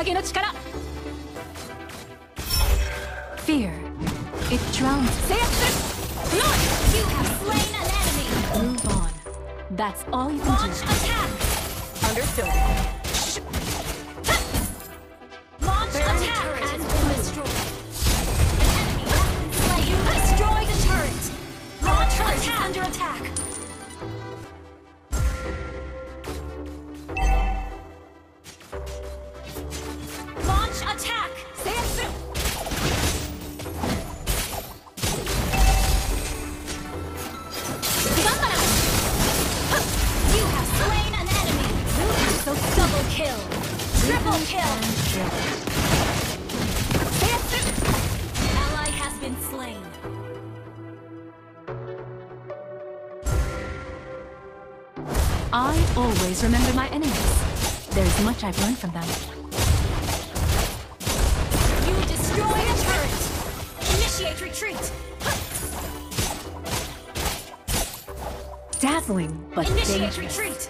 か影の力 Fear It drowns 制圧する North You have slain an enemy. Move on That's all you can Launch do attack. Understood. Launch Fairy attack turret has is been destroyed. An enemy has been slain. You destroy the turret. Launch attack. under attack. Triple kill. Ally has been slain. I always remember my enemies There's much I've learned from them You destroy a turret. Initiate retreat. Dazzling but Initiate dangerous retreat.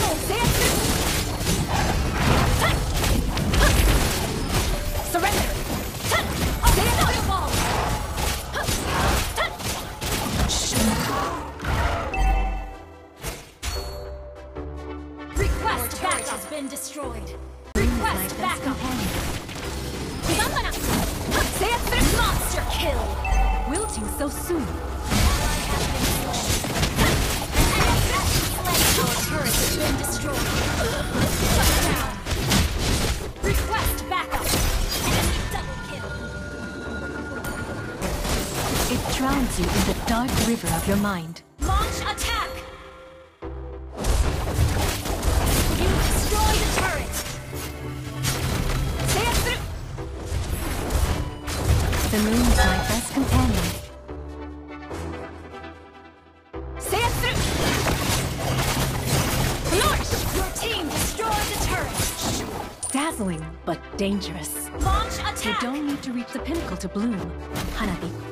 turret has been destroyed. Request backup. They have been monster kill. Wilting so soon. Your turret has been destroyed. Request backup. Enemy double kill. It drowns you in the dark river of your mind. my best companion. Dazzling, but dangerous. Launch attack! You don't need to reach the pinnacle to bloom, Hanabi.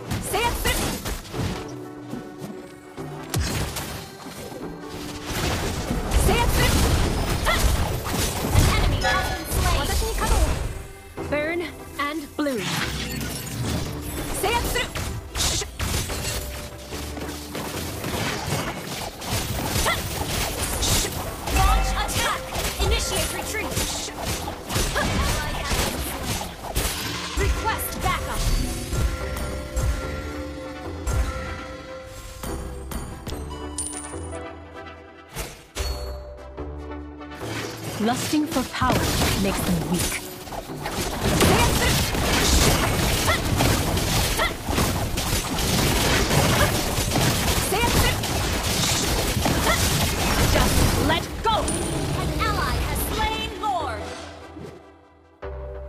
Lusting for power makes them weak. Just let go! An ally has slain Lord.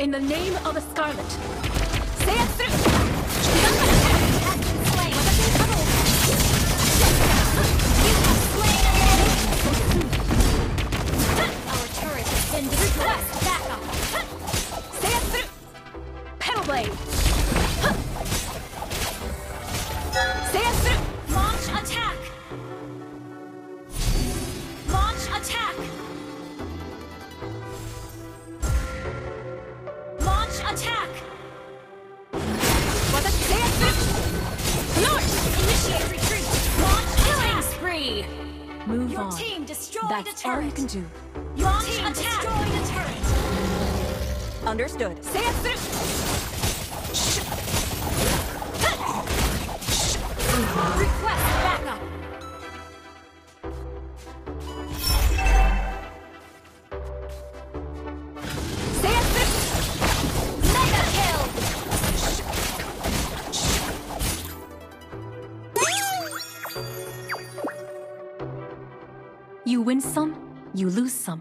In the name of the Scarlet. away! Move Your on. team destroyed That's all you can do. Your Launch team attack. destroyed turret. Understood. Say it! You win some, you lose some.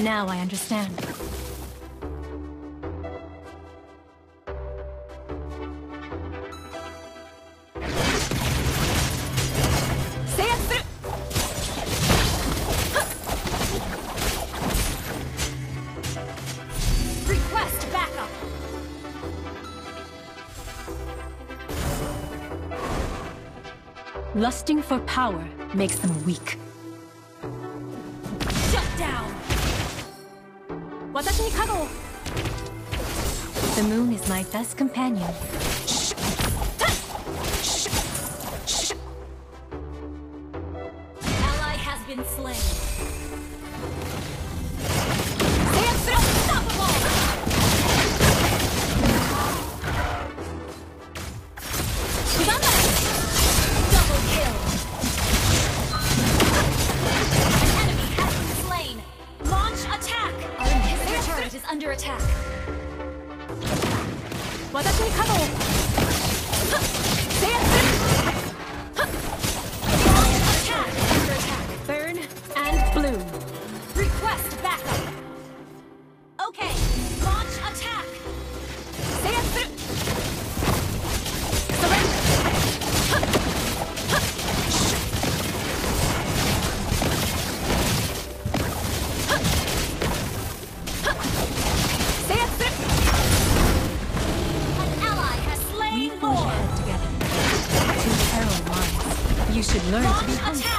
Now I understand. Lusting for power makes them weak. The moon is my best companion. Ally has been slain. 私に角を Learn to be humble.